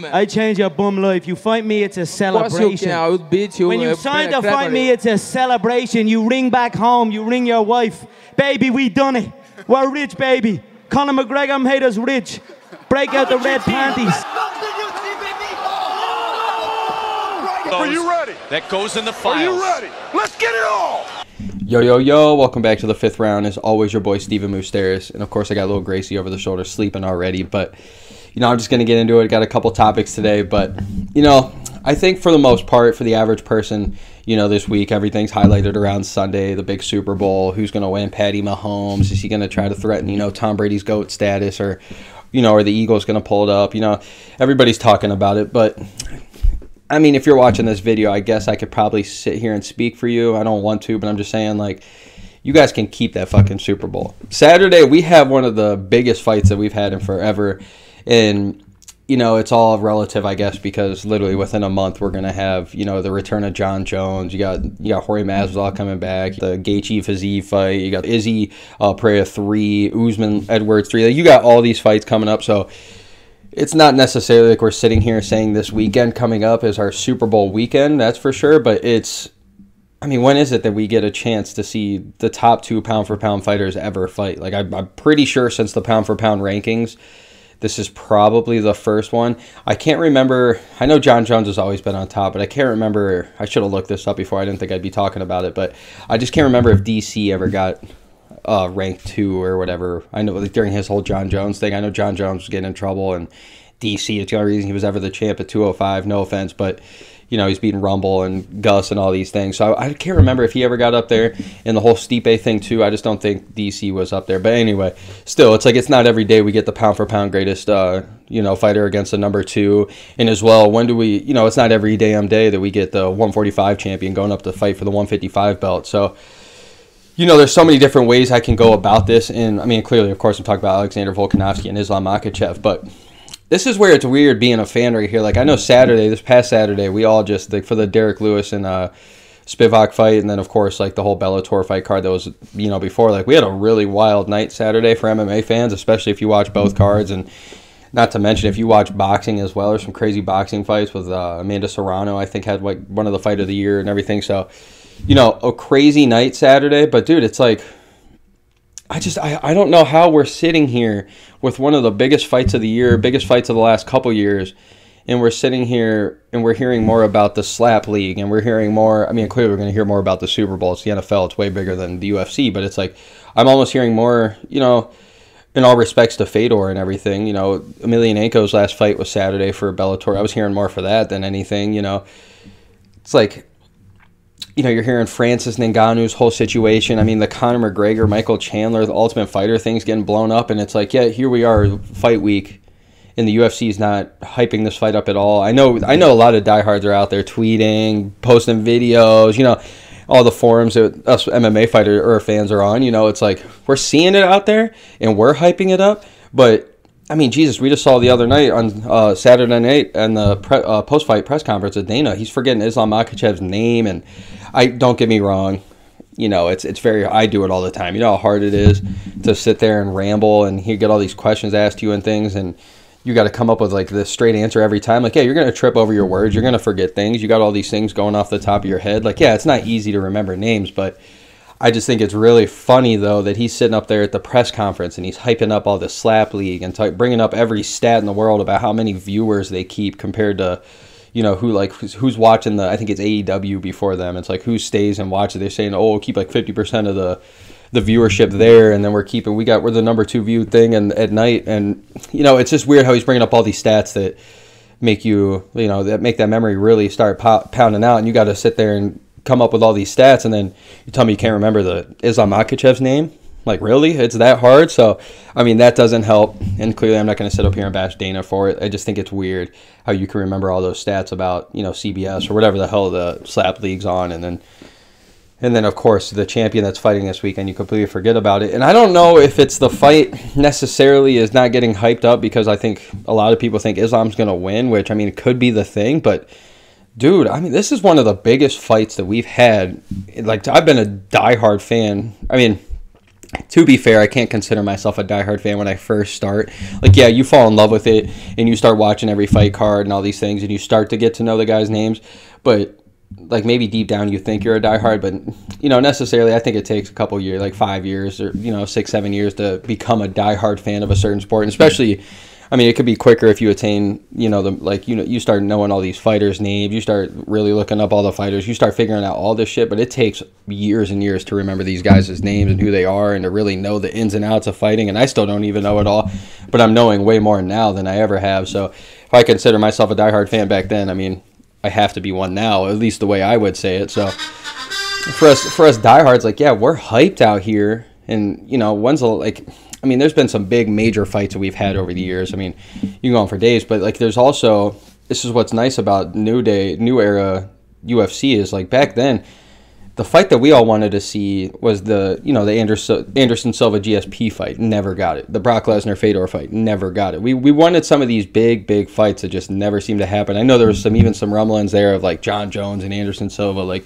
I change your bum life. You fight me, it's a Of you celebration. I would beat you. When you sign to cleverly. fight me, it's a celebration. You ring back home, you ring your wife. Baby, we done it. We're rich, baby. Conor McGregor made us rich. Break out the red panties. Are you ready? That goes in the Are you ready? Let's get it all! Yo, yo, yo, welcome back to the fifth round. As always, your boy Stephen Moustaris. And of course, I got little Gracie over the shoulder sleeping already. But, you know, I'm just going to get into it. Got a couple topics today. But, you know, I think for the most part, for the average person, you know, this week, everything's highlighted around Sunday, the big Super Bowl. Who's going to win? Patty Mahomes? Is he going to try to threaten, you know, Tom Brady's GOAT status? Or, you know, are the Eagles going to pull it up? You know, everybody's talking about it. But I mean, if you're watching this video, I guess I could probably sit here and speak for you. I don't want to, but I'm just saying, like, you guys can keep that fucking Super Bowl. Saturday, we have one of the biggest fights that we've had in forever. And, you know, it's all relative, I guess, because literally within a month, we're going to have, you know, the return of Jon Jones. You got you got Jorge Masvidal coming back, the Gaethje Fiziev fight. You got Izzy uh, Pereira 3, Usman Edwards 3. Like, you got all these fights coming up. So, it's not necessarily like we're sitting here saying this weekend coming up is our Super Bowl weekend, that's for sure, but it's I mean, when is it that we get a chance to see the top two pound for pound fighters ever fight? Like, I'm, I'm pretty sure since the pound for pound rankings, this is probably the first one. I can't remember. I know Jon Jones has always been on top, but I can't remember. I should have looked this up before. I didn't think I'd be talking about it, but I just can't remember if DC ever got uh, ranked two or whatever. I know like, during his whole Jon Jones thing, I know Jon Jones was getting in trouble, and DC, it's the only reason he was ever the champ at 205. No offense, but you know he's beating Rumble and Gus and all these things. So I, I can't remember if he ever got up there. And the whole Stipe thing too. I just don't think DC was up there. But anyway, still, it's like it's not every day we get the pound for pound greatest. Uh, you know, fighter against the number two, and as well, when do we? You know, it's not every damn day that we get the 145 champion going up to fight for the 155 belt. So, you know, there's so many different ways I can go about this. And I mean, clearly, of course, I'm talking about Alexander Volkanovski and Islam Makhachev, but this is where it's weird being a fan right here. Like, I know Saturday, this past Saturday, we all just, like, for the Derrick Lewis and uh, Spivak fight, and then, of course, like, the whole Bellator fight card that was, you know, before, like, we had a really wild night Saturday for MMA fans, especially if you watch both cards. And not to mention, if you watch boxing as well, there's some crazy boxing fights with uh, Amanda Serrano, I think, had, like, one of the fight of the year and everything. So, you know, a crazy night Saturday, but dude, it's like I just I, I don't know how we're sitting here with one of the biggest fights of the year, biggest fights of the last couple years, and we're sitting here and we're hearing more about the slap league and we're hearing more I mean clearly we're going to hear more about the Super Bowl. It's the NFL, it's way bigger than the UFC, but it's like I'm almost hearing more, you know, in all respects to Fedor and everything, you know, Emelianenko's last fight was Saturday for Bellator. I was hearing more for that than anything, you know. It's like you know, you're hearing Francis Ngannou's whole situation. I mean, the Conor McGregor, Michael Chandler, the Ultimate Fighter thing's getting blown up, and it's like, yeah, here we are, fight week, and the UFC is not hyping this fight up at all. I know, I know, a lot of diehards are out there tweeting, posting videos, you know, all the forums that us MMA fighter or fans are on. You know, it's like we're seeing it out there and we're hyping it up, but. I mean, Jesus, we just saw the other night on uh, Saturday night and the pre- uh, post-fight press conference with Dana. He's forgetting Islam Makhachev's name, and I don't get me wrong. You know, it's it's very. I do it all the time. You know how hard it is to sit there and ramble, and you get all these questions asked you and things, and you got to come up with like the straight answer every time. Like, yeah, you're gonna trip over your words. You're gonna forget things. You got all these things going off the top of your head. Like, yeah, it's not easy to remember names, but I just think it's really funny though that he's sitting up there at the press conference and he's hyping up all the slap league and t- bringing up every stat in the world about how many viewers they keep compared to you know who like who's, who's watching the I think it's AEW before them. It's like who stays and watches. They're saying oh we'll keep like fifty percent of the the viewership there and then we're keeping we got we're the number two viewed thing and at night and you know it's just weird how he's bringing up all these stats that make you you know that make that memory really start pow- pounding out and you got to sit there and come up with all these stats and then you tell me you can't remember the Islam Makhachev's name like really? It's that hard? So i mean that doesn't help. And clearly i'm not going to sit up here and bash dana for it. I just think it's weird how you can remember all those stats about you know cbs or whatever the hell the slap league's on and then and then of course the champion that's fighting this weekend you completely forget about it. And i don't know if it's the fight necessarily is not getting hyped up because i think a lot of people think islam's going to win which i mean could be the thing but dude i mean this is one of the biggest fights that we've had. Like i've been a diehard fan. I mean to be fair, I can't consider myself a diehard fan when I first start. Like, yeah, you fall in love with it and you start watching every fight card and all these things and you start to get to know the guys' names. But, like, maybe deep down you think you're a diehard, but, you know, necessarily, I think it takes a couple years, like five years or, you know, six, seven years to become a diehard fan of a certain sport. And especially I mean, it could be quicker if you attain, you know, the like you know, you start knowing all these fighters' names, you start really looking up all the fighters, you start figuring out all this shit. But it takes years and years to remember these guys' names and who they are, and to really know the ins and outs of fighting. And I still don't even know it all, but I'm knowing way more now than I ever have. So if I consider myself a diehard fan back then, I mean, I have to be one now, at least the way I would say it. So for us, for us diehards, like yeah, we're hyped out here, and you know, when's the like I mean, there's been some big major fights that we've had over the years. I mean, you can go on for days, but like, there's also this is what's nice about new day, new era UFC is like back then, the fight that we all wanted to see was the you know the Anderson Anderson Silva GSP fight. Never got it. The Brock Lesnar Fedor fight. Never got it. We we wanted some of these big big fights that just never seemed to happen. I know there was some even some rumblings there of like Jon Jones and Anderson Silva like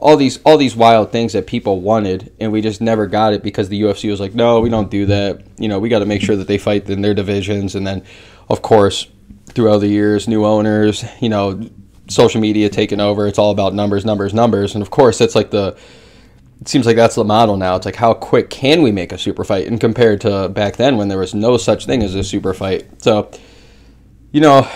all these all these wild things that people wanted and we just never got it because the UFC was like no we don't do that. You know we got to make sure that they fight in their divisions and then of course throughout the years new owners you know social media taking over it's all about numbers numbers numbers and of course that's like the it seems like that's the model now. It's like how quick can we make a super fight and compared to back then when there was no such thing as a super fight? So you know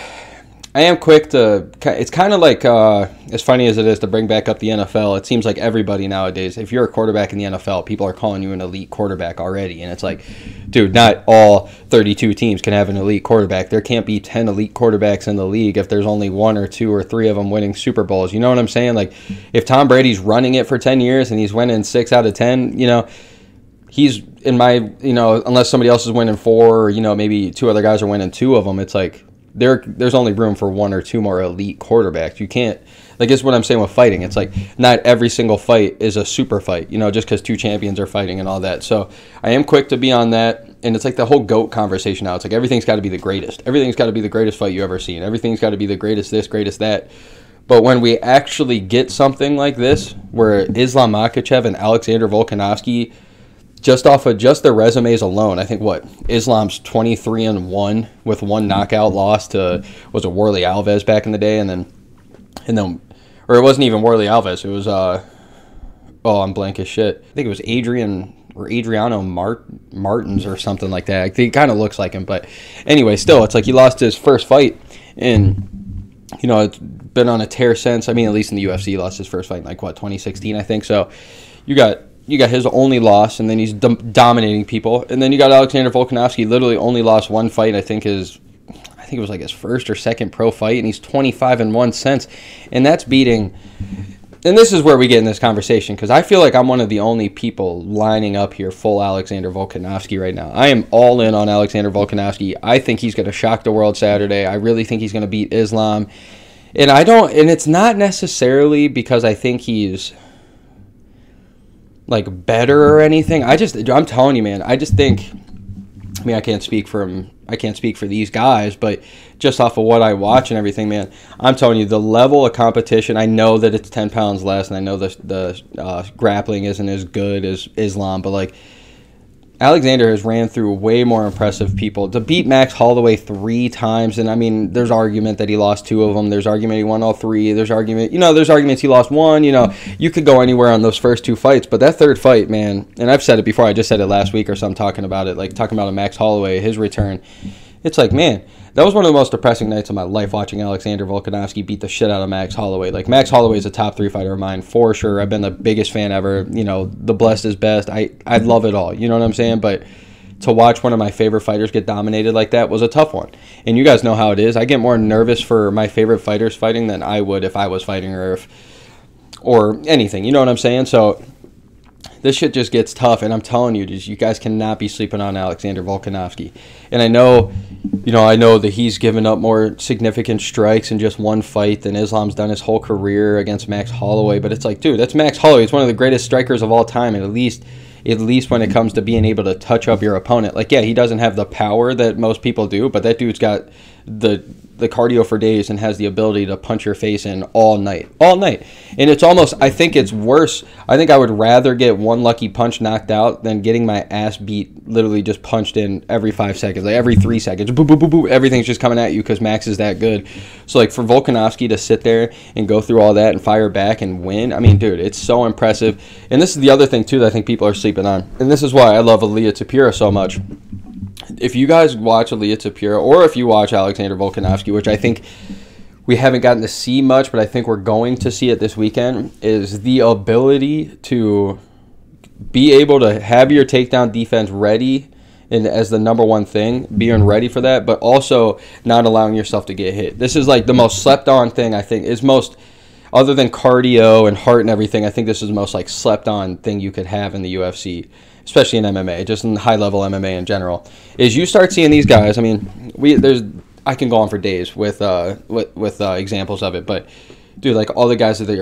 I am quick to. It's kind of like uh, as funny as it is to bring back up the NFL. It seems like everybody nowadays, if you're a quarterback in the NFL, people are calling you an elite quarterback already, and it's like, dude, not all 32 teams can have an elite quarterback. There can't be 10 elite quarterbacks in the league if there's only one or two or three of them winning Super Bowls. You know what I'm saying? Like, if Tom Brady's running it for 10 years and he's winning six out of 10, you know he's in my you know unless somebody else is winning four or you know maybe two other guys are winning two of them it's like there there's only room for one or two more elite quarterbacks. You can't like it's what I'm saying with fighting. It's like not every single fight is a super fight, you know, just because two champions are fighting and all that. So I am quick to be on that, and it's like the whole goat conversation now. It's like everything's got to be the greatest. Everything's got to be the greatest fight you ever seen. Everything's got to be the greatest this, greatest that. But when we actually get something like this, where Islam Makhachev and Alexander Volkanovski just off of just their resumes alone, I think what Islam's 23 and 1 with one knockout loss to was it Warlley Alves back in the day and then and then or it wasn't even Warlley Alves, it was uh oh, I'm blank as shit. I think it was Adrian or Adriano Mart- Martins or something like that. I think kind of looks like him, but anyway, still it's like he lost his first fight and you know, it's been on a tear since. I mean, at least in the UFC, he lost his first fight in like what 2016, I think. So, you got you got his only loss, and then he's dom- dominating people. And then you got Alexander Volkanovski, literally only lost one fight. I think is, I think it was like his first or second pro fight, and he's 25 and one since, and that's beating. And this is where we get in this conversation because I feel like I'm one of the only people lining up here full Alexander Volkanovski right now. I am all in on Alexander Volkanovski. I think he's going to shock the world Saturday. I really think he's going to beat Islam. And I don't, and it's not necessarily because I think he's like better or anything. I just I'm telling you, man. I just think. I mean, I can't speak for I can't speak for these guys, but just off of what I watch and everything, man, I'm telling you the level of competition. I know that it's ten pounds less, and I know the the uh, grappling isn't as good as Islam, but like Alexander has ran through way more impressive people to beat Max Holloway three times, and I mean, there's argument that he lost two of them. There's argument he won all three. There's argument, you know, there's arguments he lost one. You know, you could go anywhere on those first two fights, but that third fight, man, and I've said it before. I just said it last week or something talking about it, like talking about a Max Holloway, his return. It's like, man, that was one of the most depressing nights of my life watching Alexander Volkanovski beat the shit out of Max Holloway. Like Max Holloway is a top three fighter of mine for sure. I've been the biggest fan ever. You know, the blessed is best. I I love it all. You know what I'm saying? But to watch one of my favorite fighters get dominated like that was a tough one. And you guys know how it is. I get more nervous for my favorite fighters fighting than I would if I was fighting or if or anything. You know what I'm saying? So this shit just gets tough, and I'm telling you, just you guys cannot be sleeping on Alexander Volkanovski. And I know, you know, I know that he's given up more significant strikes in just one fight than Islam's done his whole career against Max Holloway. But it's like, dude, that's Max Holloway. He's one of the greatest strikers of all time, at least, at least when it comes to being able to touch up your opponent. Like, yeah, he doesn't have the power that most people do, but that dude's got the the cardio for days and has the ability to punch your face in all night, all night. And it's almost, I think it's worse. I think I would rather get one lucky punch knocked out than getting my ass beat, literally just punched in every five seconds, like every three seconds. Boop, boop, boop, boop. Everything's just coming at you because Max is that good. So, like, for Volkanovski to sit there and go through all that and fire back and win, I mean, dude, it's so impressive. And this is the other thing, too, that I think people are sleeping on. And this is why I love Ilia Topuria so much if you guys watch Ilia Topuria or if you watch Alexander Volkanovski, which I think we haven't gotten to see much, but I think we're going to see it this weekend, is the ability to be able to have your takedown defense ready and as the number one thing, being ready for that, but also not allowing yourself to get hit. This is like the most slept on thing I think is most other than cardio and heart and everything, I think this is the most like slept on thing you could have in the UFC especially in MMA, just in high level MMA in general, is you start seeing these guys. I mean, we there's I can go on for days with uh with with uh, examples of it, but dude, like all the guys that they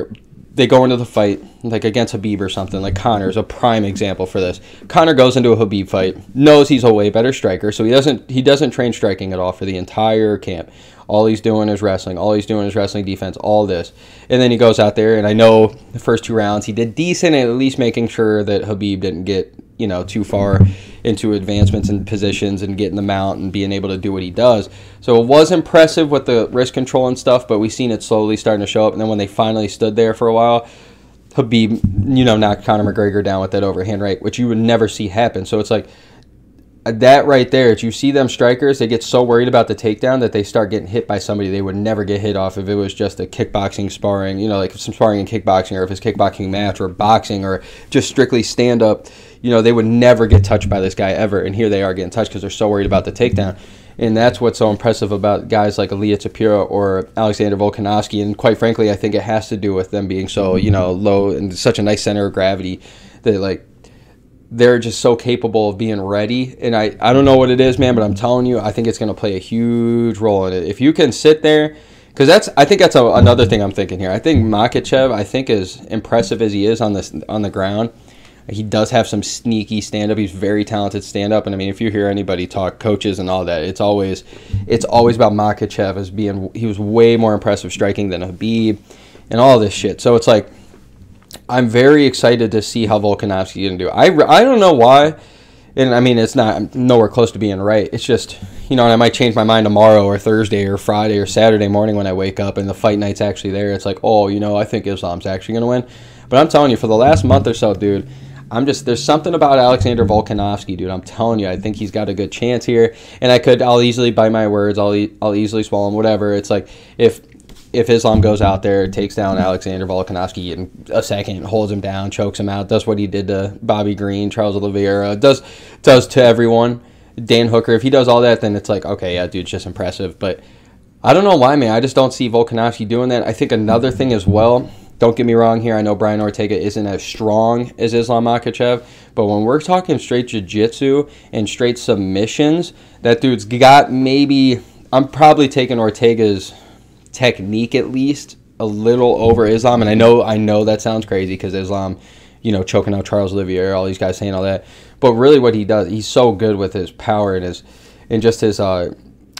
they go into the fight like against Khabib or something. Like Conor is a prime example for this. Conor goes into a Khabib fight, knows he's a way better striker, so he doesn't he doesn't train striking at all for the entire camp. All he's doing is wrestling. All he's doing is wrestling defense. All this, and then he goes out there, and I know the first two rounds he did decent at least making sure that Khabib didn't get you know too far into advancements and positions and getting the mount and being able to do what he does. So it was impressive with the wrist control and stuff, but we've seen it slowly starting to show up. And then when they finally stood there for a while, Khabib, you know, knocked Conor McGregor down with that overhand right, which you would never see happen. So it's like that right there, if you see them strikers, they get so worried about the takedown that they start getting hit by somebody they would never get hit off if it was just a kickboxing sparring, you know, like some sparring and kickboxing or if it's kickboxing match or boxing or just strictly stand up, you know, they would never get touched by this guy ever. And here they are getting touched because they're so worried about the takedown. And that's what's so impressive about guys like Ilia Topuria or Alexander Volkanovski. And quite frankly, I think it has to do with them being so, you know, low and such a nice center of gravity that, like, they're just so capable of being ready. And I, I don't know what it is, man, but I'm telling you, I think it's going to play a huge role in it. If you can sit there, because that's I think that's a, another thing I'm thinking here. I think Makhachev, I think as impressive as he is on this on the ground, he does have some sneaky stand up. He's very talented stand up, and I mean, if you hear anybody talk coaches and all that, it's always it's always about Makhachev as being he was way more impressive striking than Khabib and all this shit. So it's like I'm very excited to see how Volkanovski can do. I, I don't know why, and I mean it's not nowhere close to being right. It's just you know, and I might change my mind tomorrow or Thursday or Friday or Saturday morning when I wake up and the fight night's actually there. It's like, oh, you know, I think Islam's actually gonna win. But I'm telling you, for the last month or so, dude, I'm just there's something about Alexander Volkanovski, dude. I'm telling you, I think he's got a good chance here, and I could I'll easily bite my words. I'll I'll easily swallow. Whatever. It's like if if Islam goes out there, takes down Alexander Volkanovski in a second, holds him down, chokes him out, does what he did to Bobby Green, Charles Oliveira, does does to everyone, Dan Hooker. If he does all that, then it's like okay, yeah, dude's just impressive. But I don't know why, man. I just don't see Volkanovski doing that. I think another thing as well. Don't get me wrong here. I know Brian Ortega isn't as strong as Islam Makhachev, but when we're talking straight jiu-jitsu and straight submissions, that dude's got maybe. I'm probably taking Ortega's technique at least a little over Islam. And I know I know that sounds crazy because Islam, you know, choking out Charles Oliveira, all these guys saying all that. But really, what he does, he's so good with his power and his and just his uh,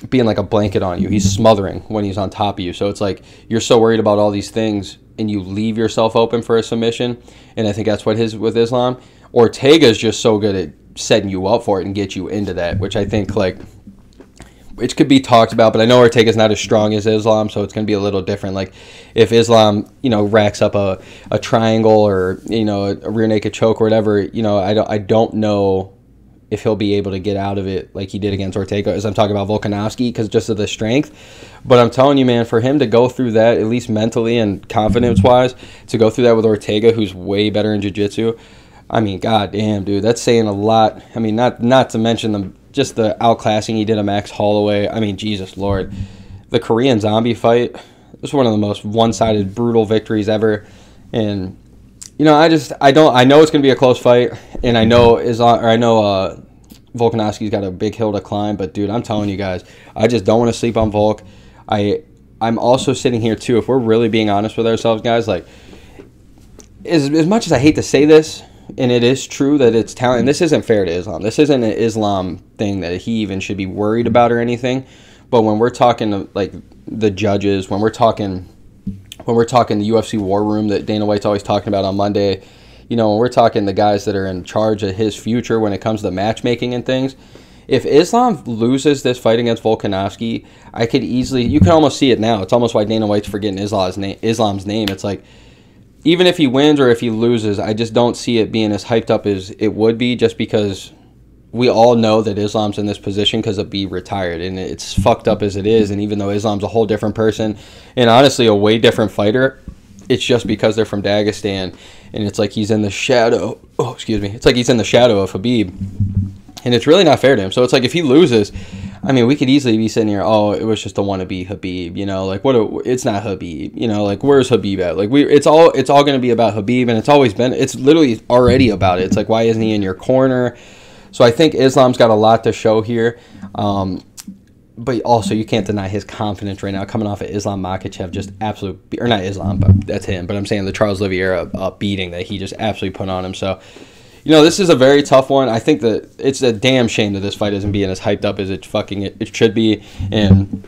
being like a blanket on you. He's smothering when he's on top of you. So it's like you're so worried about all these things and you leave yourself open for a submission. And I think that's what his with Islam. Ortega is just so good at setting you up for it and get you into that, which I think like which could be talked about, but I know Ortega's not as strong as Islam, so it's going to be a little different. Like if Islam, you know, racks up a, a triangle or you know a, rear naked choke or whatever, you know, I don't I don't know if he'll be able to get out of it like he did against Ortega. As I'm talking about Volkanovski, because just of the strength. But I'm telling you, man, for him to go through that, at least mentally and confidence wise, to go through that with Ortega, who's way better in jiu-jitsu. I mean, god damn, dude, that's saying a lot. I mean, not not to mention the just the outclassing he did of Max Holloway. I mean, Jesus Lord, the Korean Zombie fight was one of the most one-sided, brutal victories ever. And you know, I just I don't I know it's gonna be a close fight, and I know is or I know uh, Volkanovski's got a big hill to climb. But dude, I'm telling you guys, I just don't want to sleep on Volk. I I'm also sitting here too. If we're really being honest with ourselves, guys, like as as much as I hate to say this, and it is true that it's talent. And this isn't fair to Islam. This isn't an Islam thing that he even should be worried about or anything. But when we're talking to, like the judges, when we're talking when we're talking the UFC war room that Dana White's always talking about on Monday, you know, when we're talking the guys that are in charge of his future when it comes to matchmaking and things, if Islam loses this fight against Volkanovski, I could easily you can almost see it now. It's almost why Dana White's forgetting Islam's name Islam's name. It's like even if he wins or if he loses, I just don't see it being as hyped up as it would be just because we all know that Islam's in this position because of be retired, and it's fucked up as it is. And even though Islam's a whole different person, and honestly a way different fighter, it's just because they're from Dagestan, and it's like he's in the shadow. Oh, excuse me. It's like he's in the shadow of Khabib, and it's really not fair to him. So it's like if he loses, I mean, we could easily be sitting here. Oh, it was just a wannabe Khabib, you know, like what? A, it's not Khabib, you know, like where's Khabib at? Like we, it's all, it's all going to be about Khabib, and it's always been, it's literally already about it. It's like why isn't he in your corner? So I think Islam's got a lot to show here. Um, but also you can't deny his confidence right now coming off of Islam Makhachev just absolute or not Islam but that's him but I'm saying the Charles Oliveira uh, beating that he just absolutely put on him so you know this is a very tough one. I think that it's a damn shame that this fight isn't being as hyped up as it fucking it, it should be. And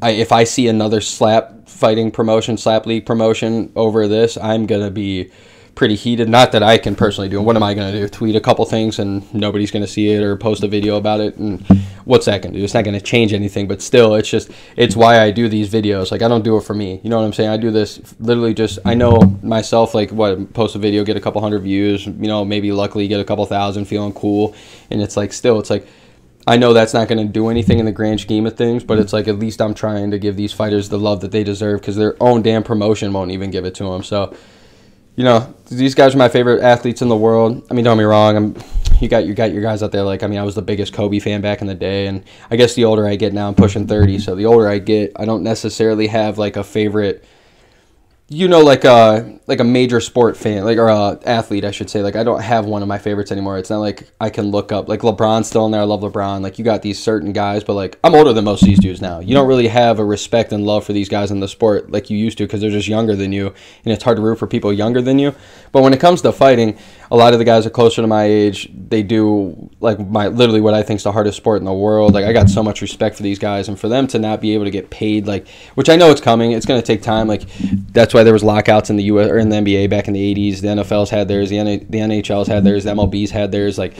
I, if I see another slap fighting promotion slap league promotion over this I'm gonna be pretty heated. Not that I can personally do. What am I going to do? Tweet a couple things and nobody's going to see it, or post a video about it, and what's that going to do? It's not going to change anything. But still, it's just it's why I do these videos. Like I don't do it for me. You know what I'm saying? I do this literally just. I know myself. Like what post a video, get a couple hundred views. You know, maybe luckily get a couple thousand, feeling cool, and it's like still, it's like. I know that's not going to do anything in the grand scheme of things, but it's like at least I'm trying to give these fighters the love that they deserve because their own damn promotion won't even give it to them. So, you know, these guys are my favorite athletes in the world. I mean, don't get me wrong. I'm, you got you got your guys out there. Like, I mean, I was the biggest Kobe fan back in the day, and I guess the older I get now, I'm pushing thirty. So the older I get, I don't necessarily have like a favorite you know like a like a major sport fan like or a athlete I should say. Like I don't have one of my favorites anymore. It's not like I can look up like LeBron's still in there. I love LeBron. Like you got these certain guys but like I'm older than most of these dudes now. You don't really have a respect and love for these guys in the sport like you used to because they're just younger than you and it's hard to root for people younger than you. But when it comes to fighting a lot of the guys are closer to my age. They do like my literally what I think is the hardest sport in the world. Like I got so much respect for these guys and for them to not be able to get paid like which I know it's coming. It's to take time. Like that's why there was lockouts in the U.S. or in the NBA back in the '80s. The NFL's had theirs. The, the NHL's had theirs. The MLB's had theirs. Like,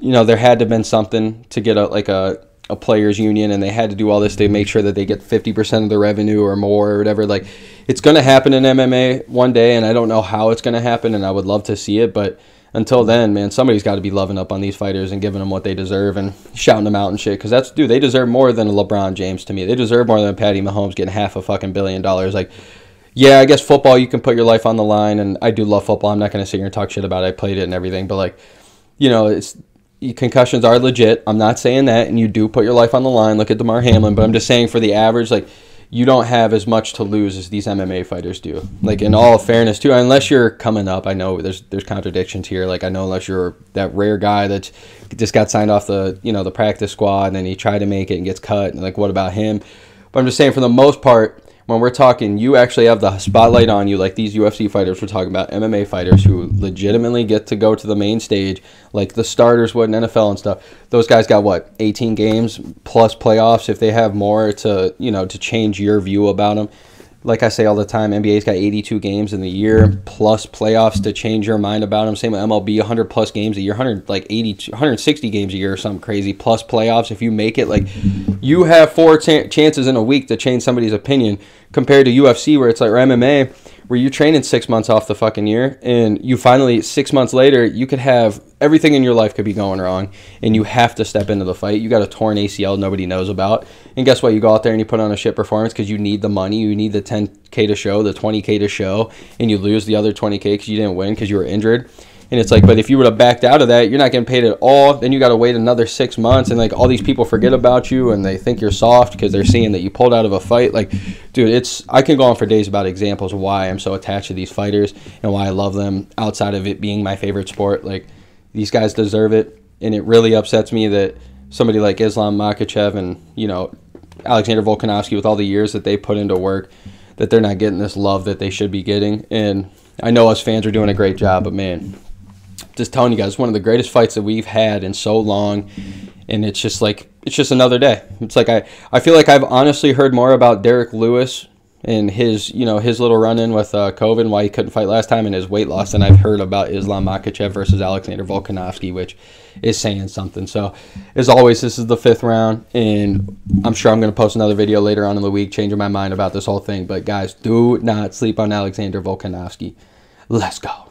you know, there had to have been something to get a like a a players union and they had to do all this to make sure that they get 50% of the revenue or more or whatever like it's going to happen in MMA one day and I don't know how it's going to happen and I would love to see it but until then man somebody's got to be loving up on these fighters and giving them what they deserve and shouting them out and shit cuz that's dude they deserve more than a LeBron James to me they deserve more than a Patty Mahomes getting half a fucking billion dollars like yeah, I guess football you can put your life on the line, and I do love football. I'm not going to sit here and talk shit about it. I played it and everything, but like, you know, it's concussions are legit. I'm not saying that, and you do put your life on the line. Look at Damar Hamlin, but I'm just saying for the average, like, you don't have as much to lose as these MMA fighters do. Like in all fairness, too, unless you're coming up. I know there's there's contradictions here. Like I know unless you're that rare guy that just got signed off the you know the practice squad and then he tried to make it and gets cut. And like what about him? But I'm just saying for the most part when we're talking, you actually have the spotlight on you, like these UFC fighters. We're talking about MMA fighters who legitimately get to go to the main stage, like the starters would in NFL and stuff. Those guys got what, 18 games plus playoffs if they have more to, you know, to change your view about them like I say all the time, NBA's got 82 games in the year plus playoffs to change your mind about them. Same with MLB, 100 plus games a year, 100 like 80, 160 games a year or something crazy plus playoffs. If you make it, like you have four ch- chances in a week to change somebody's opinion compared to UFC where it's like or MMA where you're training six months off the fucking year and you finally six months later you could have everything in your life could be going wrong and you have to step into the fight. You got a torn acl nobody knows about. And guess what? You go out there and you put on a shit performance because you need the money. You need the 10k to show the 20k to show and you lose the other 20k because you didn't win because you were injured and it's like, but if you would have backed out of that, you're not getting paid at all. Then you got to wait another six months, and like all these people forget about you, and they think you're soft because they're seeing that you pulled out of a fight. Like, dude, it's I can go on for days about examples of why I'm so attached to these fighters and why I love them. Outside of it being my favorite sport, like these guys deserve it, and it really upsets me that somebody like Islam Makhachev and you know Alexander Volkanovski, with all the years that they put into work, that they're not getting this love that they should be getting. And I know us fans are doing a great job, but man, just telling you guys, one of the greatest fights that we've had in so long. and it's just like it's just another day. It's like I I feel like I've honestly heard more about Derrick Lewis and his you know his little run in with uh, COVID and why he couldn't fight last time and his weight loss than I've heard about Islam Makhachev versus Alexander Volkanovski, which is saying something. So as always, this is the fifth round, and I'm sure I'm going to post another video later on in the week changing my mind about this whole thing. But guys, do not sleep on Alexander Volkanovski. Let's go.